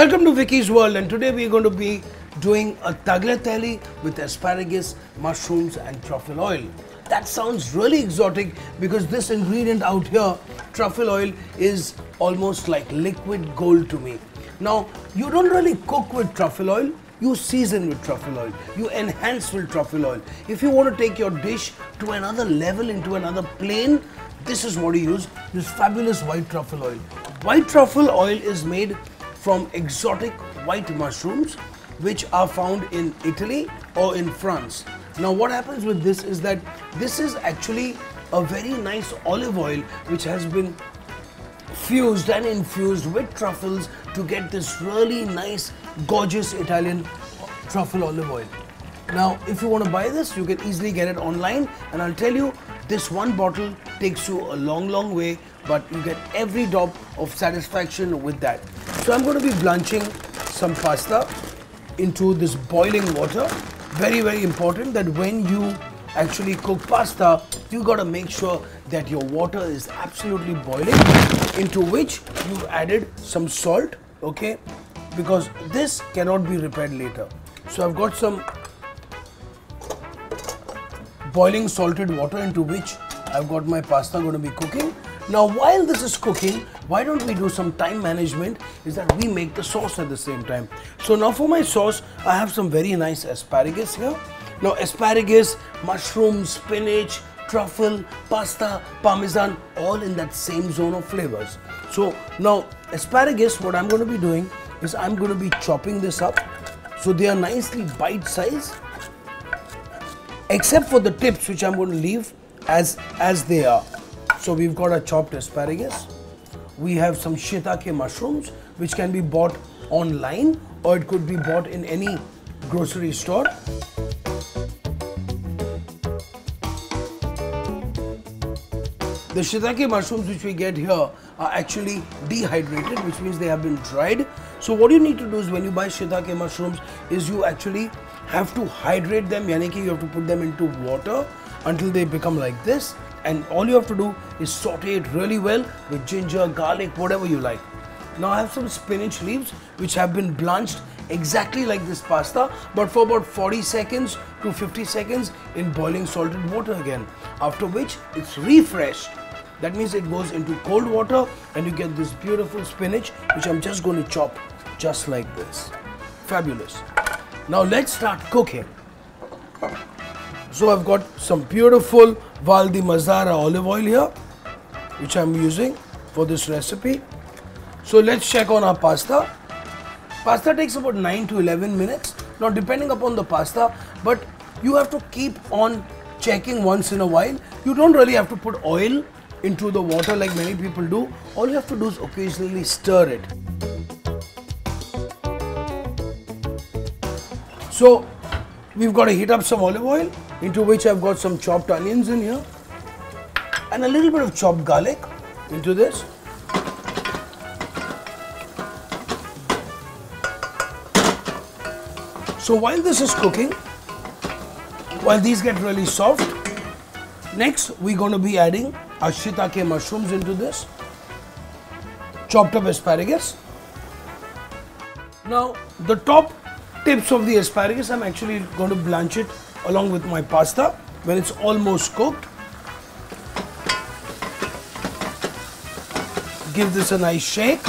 Welcome to Vicky's World and today we're going to be doing a tagliatelle with asparagus, mushrooms and truffle oil. That sounds really exotic because this ingredient out here, truffle oil, is almost like liquid gold to me. Now, you don't really cook with truffle oil, you season with truffle oil, you enhance with truffle oil. If you want to take your dish to another level, into another plane, this is what you use, this fabulous white truffle oil. White truffle oil is made from exotic white mushrooms which are found in Italy or in France. Now what happens with this is that this is actually a very nice olive oil which has been fused and infused with truffles to get this really nice gorgeous Italian truffle olive oil. Now if you want to buy this you can easily get it online and I'll tell you this one bottle takes you a long long way but you get every drop of satisfaction with that. So I'm going to be blanching some pasta into this boiling water. Very, very important that when you actually cook pasta, you got to make sure that your water is absolutely boiling, into which you've added some salt, okay? Because this cannot be repaired later. So I've got some boiling salted water into which I've got my pasta going to be cooking. Now while this is cooking, why don't we do some time management is that we make the sauce at the same time. So now for my sauce, I have some very nice asparagus here. Now asparagus, mushrooms, spinach, truffle, pasta, parmesan, all in that same zone of flavors. So now asparagus, what I'm going to be doing is I'm going to be chopping this up. So they are nicely bite size except for the tips which I'm going to leave as, as they are. So we've got a chopped asparagus. We have some shiitake mushrooms which can be bought online or it could be bought in any grocery store. The shiitake mushrooms which we get here are actually dehydrated which means they have been dried. So what you need to do is when you buy shiitake mushrooms is you actually have to hydrate them yani you have to put them into water until they become like this and all you have to do is saute it really well with ginger, garlic, whatever you like. Now I have some spinach leaves which have been blanched exactly like this pasta but for about 40 seconds to 50 seconds in boiling salted water again after which it's refreshed. That means it goes into cold water and you get this beautiful spinach which I'm just going to chop just like this. Fabulous. Now let's start cooking. So I've got some beautiful Val di Mazara olive oil here, which I'm using for this recipe. So let's check on our pasta. Pasta takes about 9 to 11 minutes. Now depending upon the pasta, but you have to keep on checking once in a while. You don't really have to put oil into the water like many people do. All you have to do is occasionally stir it. So we've got to heat up some olive oil into which I've got some chopped onions in here and a little bit of chopped garlic into this. So while this is cooking, while these get really soft, next we're going to be adding our shiitake mushrooms into this, chopped up asparagus. Now the top tips of the asparagus, I'm actually going to blanch it along with my pasta when it's almost cooked. Give this a nice shake.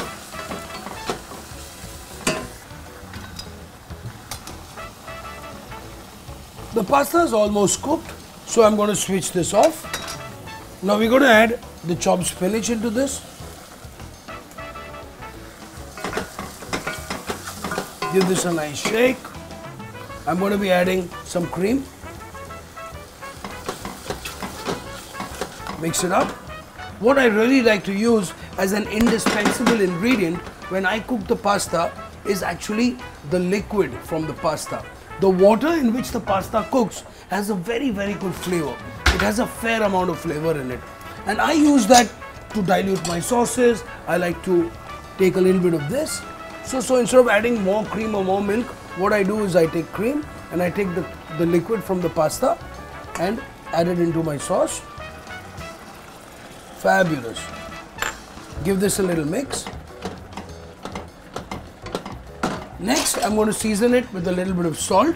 The pasta is almost cooked, so I'm going to switch this off. Now we're going to add the chopped spinach into this. Give this a nice shake. I'm going to be adding some cream. Mix it up. What I really like to use as an indispensable ingredient when I cook the pasta is actually the liquid from the pasta. The water in which the pasta cooks has a very very good flavor. It has a fair amount of flavor in it. And I use that to dilute my sauces. I like to take a little bit of this. So, so instead of adding more cream or more milk, what I do is I take cream and I take the, the liquid from the pasta and add it into my sauce. Fabulous. Give this a little mix. Next, I'm going to season it with a little bit of salt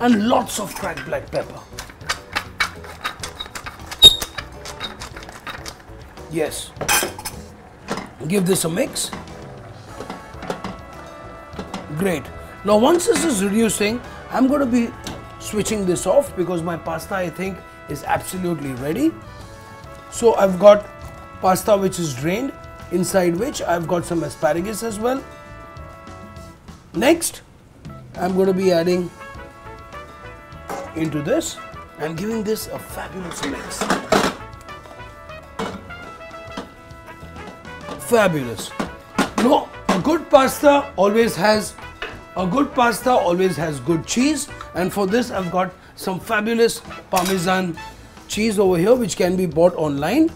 and lots of cracked black pepper. Yes. Give this a mix. Great. Now once this is reducing, I'm going to be switching this off because my pasta I think is absolutely ready. So I've got pasta which is drained inside which I've got some asparagus as well. Next I'm going to be adding into this and giving this a fabulous mix. Fabulous. No, a good pasta always has a good pasta always has good cheese and for this I've got some fabulous parmesan cheese over here which can be bought online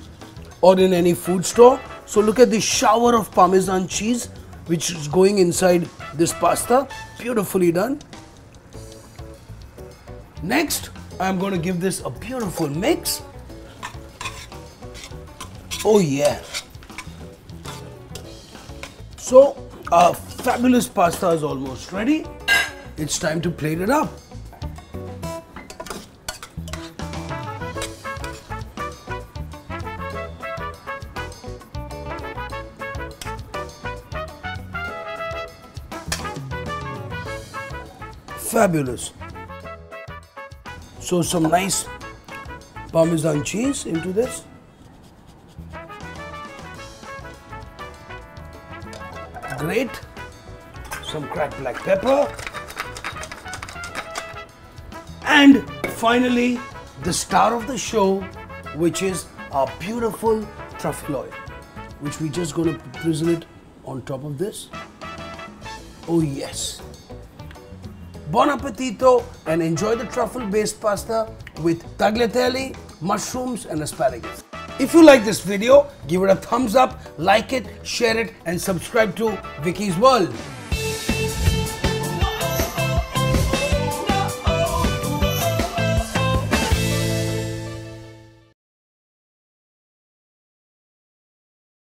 or in any food store. So look at the shower of parmesan cheese which is going inside this pasta. Beautifully done. Next, I'm going to give this a beautiful mix. Oh yeah. So, our fabulous pasta is almost ready. It's time to plate it up. Fabulous. So some nice parmesan cheese into this. Great. Some cracked black pepper. And finally, the star of the show, which is our beautiful truffle oil, which we just going to drizzle it on top of this. Oh yes. Buon appetito and enjoy the truffle-based pasta with tagliatelle, mushrooms and asparagus. If you like this video, give it a thumbs up, like it, share it and subscribe to Vicky's World.